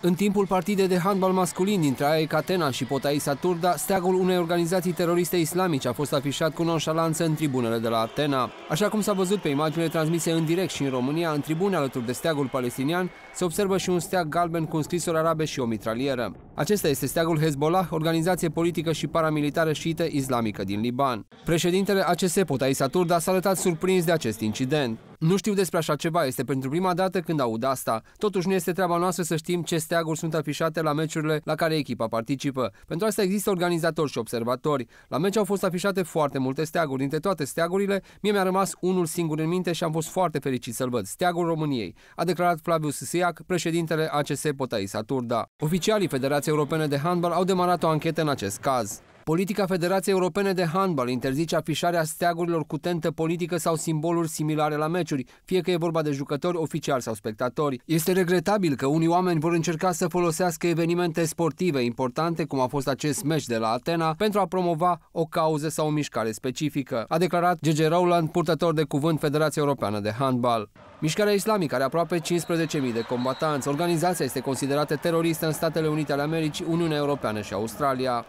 În timpul partidei de handbal masculin dintre AEK Atena și Potaisa Turda, steagul unei organizații teroriste islamice a fost afișat cu nonșalanță în tribunele de la Atena. Așa cum s-a văzut pe imaginile transmise în direct și în România, în tribune alături de steagul palestinian, se observă și un steag galben cu înscrisuri arabe și o mitralieră. Acesta este steagul Hezbollah, organizație politică și paramilitară șiită islamică din Liban. Președintele ACS Potaisa Turda s-a arătat surprins de acest incident. Nu știu despre așa ceva, este pentru prima dată când aud asta. Totuși nu este treaba noastră să știm ce steaguri sunt afișate la meciurile la care echipa participă. Pentru asta există organizatori și observatori. La meci au fost afișate foarte multe steaguri. Dintre toate steagurile, mie mi-a rămas unul singur în minte și am fost foarte fericit să-l văd. Steagul României, a declarat Flavius Siac, președintele ACS Potaisa Turda. Oficialii Federației Europene de Handbal au demarat o anchetă în acest caz. Politica Federației Europene de Handbal interzice afișarea steagurilor cu tentă politică sau simboluri similare la meciuri, fie că e vorba de jucători, oficiali sau spectatori. Este regretabil că unii oameni vor încerca să folosească evenimente sportive importante, cum a fost acest meci de la Atena, pentru a promova o cauză sau o mișcare specifică, a declarat Gege Rowland, purtător de cuvânt Federația Europeană de Handbal. Mișcarea islamică are aproape 15.000 de combatanți. Organizația este considerată teroristă în Statele Unite ale Americii, Uniunea Europeană și Australia.